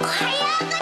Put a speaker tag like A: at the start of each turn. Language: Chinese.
A: 快呀快